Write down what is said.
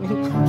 我你看